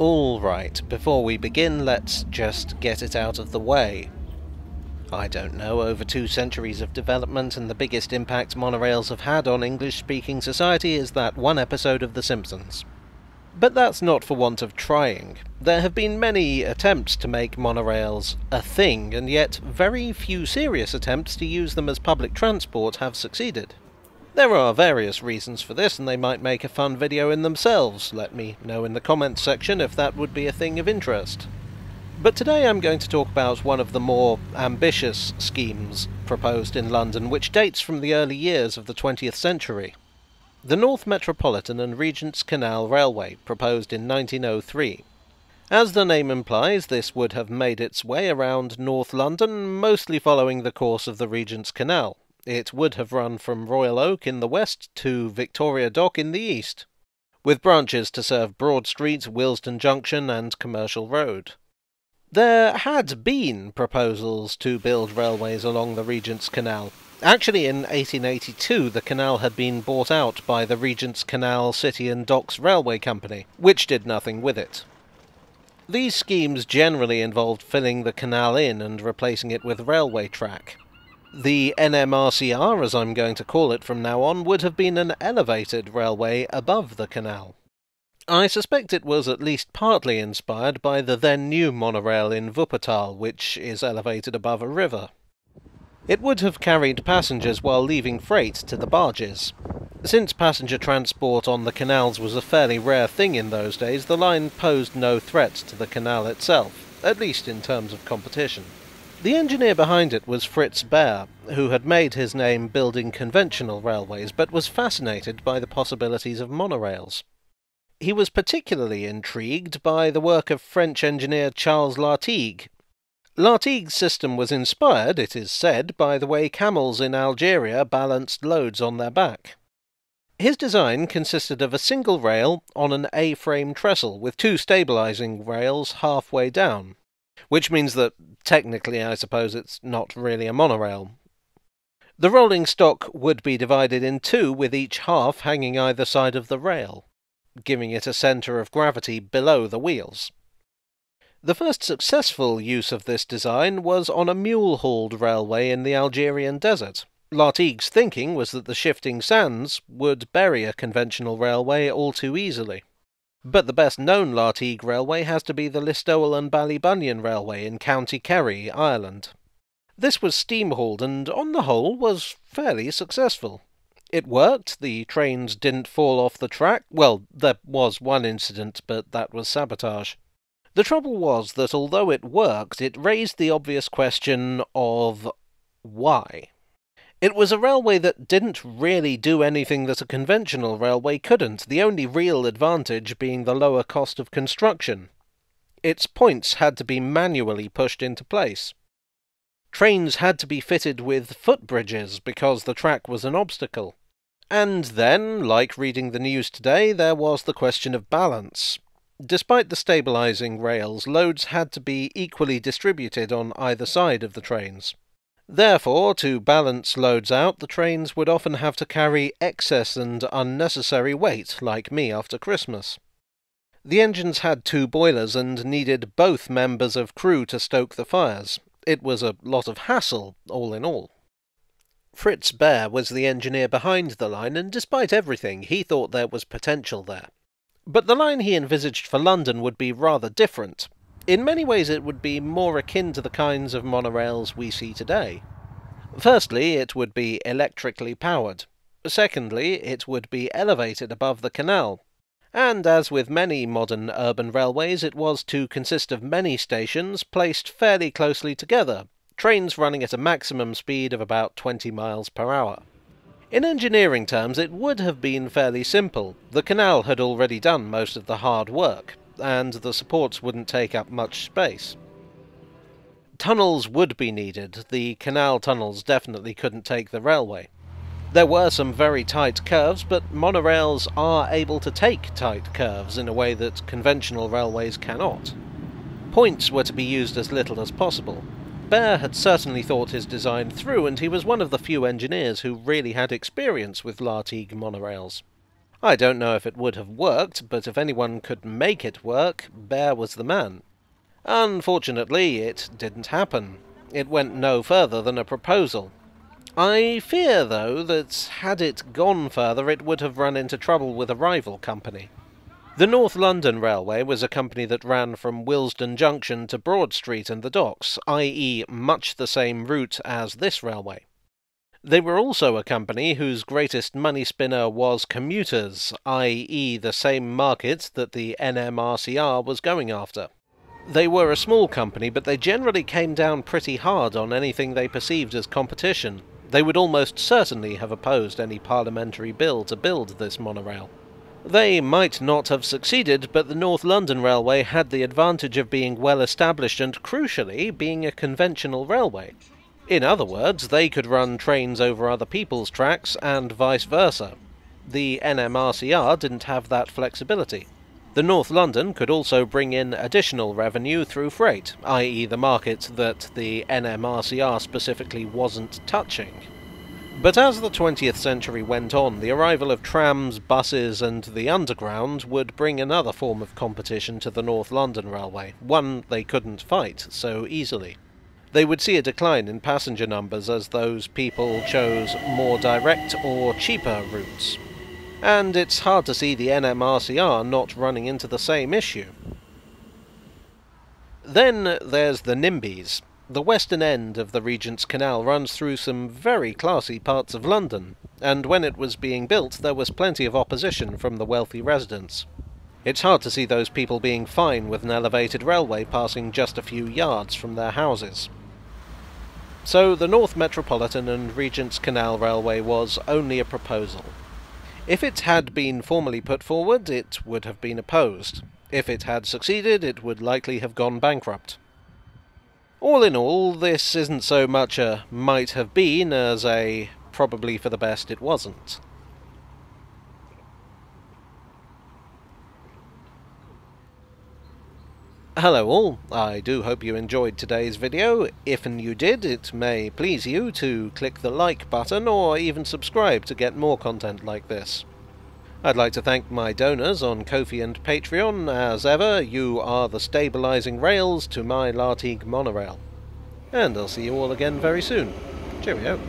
Alright, before we begin, let's just get it out of the way. I don't know, over two centuries of development, and the biggest impact monorails have had on English speaking society is that one episode of The Simpsons. But that's not for want of trying. There have been many attempts to make monorails a thing, and yet very few serious attempts to use them as public transport have succeeded. There are various reasons for this, and they might make a fun video in themselves. Let me know in the comments section if that would be a thing of interest. But today I'm going to talk about one of the more ambitious schemes proposed in London, which dates from the early years of the 20th century. The North Metropolitan and Regent's Canal Railway, proposed in 1903. As the name implies, this would have made its way around North London, mostly following the course of the Regent's Canal. It would have run from Royal Oak in the west to Victoria Dock in the east, with branches to serve Broad Street, Willesden Junction, and Commercial Road. There had been proposals to build railways along the Regent's Canal, Actually, in 1882, the canal had been bought out by the Regent's Canal City and Docks Railway Company, which did nothing with it. These schemes generally involved filling the canal in and replacing it with railway track. The NMRCR, as I'm going to call it from now on, would have been an elevated railway above the canal. I suspect it was at least partly inspired by the then new monorail in Wuppertal, which is elevated above a river. It would have carried passengers while leaving freight to the barges. Since passenger transport on the canals was a fairly rare thing in those days, the line posed no threat to the canal itself, at least in terms of competition. The engineer behind it was Fritz Behr, who had made his name building conventional railways, but was fascinated by the possibilities of monorails. He was particularly intrigued by the work of French engineer Charles Lartigue, Lartigue's system was inspired, it is said, by the way camels in Algeria balanced loads on their back. His design consisted of a single rail on an A-frame trestle with two stabilizing rails halfway down, which means that technically I suppose it's not really a monorail. The rolling stock would be divided in two with each half hanging either side of the rail, giving it a centre of gravity below the wheels. The first successful use of this design was on a mule-hauled railway in the Algerian desert. Lartigue's thinking was that the shifting sands would bury a conventional railway all too easily. But the best known Lartigue railway has to be the Listowel and Ballybunion Railway in County Kerry, Ireland. This was steam hauled and, on the whole, was fairly successful. It worked, the trains didn't fall off the track. Well, there was one incident, but that was sabotage. The trouble was that although it worked, it raised the obvious question of why. It was a railway that didn't really do anything that a conventional railway couldn't, the only real advantage being the lower cost of construction. Its points had to be manually pushed into place. Trains had to be fitted with footbridges because the track was an obstacle. And then, like reading the news today, there was the question of balance. Despite the stabilizing rails, loads had to be equally distributed on either side of the trains. Therefore, to balance loads out, the trains would often have to carry excess and unnecessary weight, like me after Christmas. The engines had two boilers and needed both members of crew to stoke the fires. It was a lot of hassle, all in all. Fritz Behr was the engineer behind the line, and despite everything, he thought there was potential there. But the line he envisaged for London would be rather different. In many ways, it would be more akin to the kinds of monorails we see today. Firstly, it would be electrically powered. Secondly, it would be elevated above the canal. And as with many modern urban railways, it was to consist of many stations placed fairly closely together, trains running at a maximum speed of about 20 miles per hour. In engineering terms, it would have been fairly simple. The canal had already done most of the hard work, and the supports wouldn't take up much space. Tunnels would be needed. The canal tunnels definitely couldn't take the railway. There were some very tight curves, but monorails are able to take tight curves in a way that conventional railways cannot. Points were to be used as little as possible, Behr had certainly thought his design through, and he was one of the few engineers who really had experience with Lartigue monorails. I don't know if it would have worked, but if anyone could make it work, Behr was the man. Unfortunately, it didn't happen. It went no further than a proposal. I fear, though, that had it gone further, it would have run into trouble with a rival company. The North London Railway was a company that ran from Willesden Junction to Broad Street and the docks, i.e., much the same route as this railway. They were also a company whose greatest money spinner was commuters, i.e., the same market that the NMRCR was going after. They were a small company, but they generally came down pretty hard on anything they perceived as competition. They would almost certainly have opposed any parliamentary bill to build this monorail. They might not have succeeded, but the North London Railway had the advantage of being well established and, crucially, being a conventional railway. In other words, they could run trains over other people's tracks and vice versa. The NMRCR didn't have that flexibility. The North London could also bring in additional revenue through freight, i.e., the market that the NMRCR specifically wasn't touching. But as the 20th century went on, the arrival of trams, buses, and the Underground would bring another form of competition to the North London Railway, one they couldn't fight so easily they would see a decline in passenger numbers as those people chose more direct or cheaper routes. And it's hard to see the NMRCR not running into the same issue. Then there's the NIMBYs. The western end of the Regent's Canal runs through some very classy parts of London, and when it was being built there was plenty of opposition from the wealthy residents. It's hard to see those people being fine with an elevated railway passing just a few yards from their houses. So the North Metropolitan and Regent's Canal Railway was only a proposal. If it had been formally put forward, it would have been opposed. If it had succeeded, it would likely have gone bankrupt. All in all, this isn't so much a might have been as a probably for the best it wasn't. Hello all, I do hope you enjoyed today's video. If and you did, it may please you to click the like button or even subscribe to get more content like this. I'd like to thank my donors on Ko-fi and Patreon. As ever, you are the stabilising rails to my Lartigue monorail. And I'll see you all again very soon. Cheerio.